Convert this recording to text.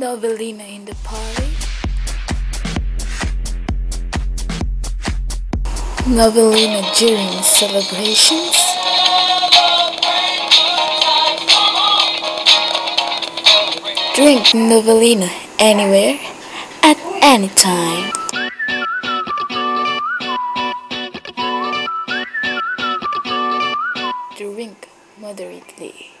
Novelina in the party. Novelina during celebrations. Drink Novelina anywhere, at any time. Drink moderately.